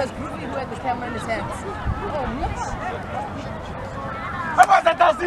was Groovy who had the camera in his hands. Oh, nuts. How about that, Dusty?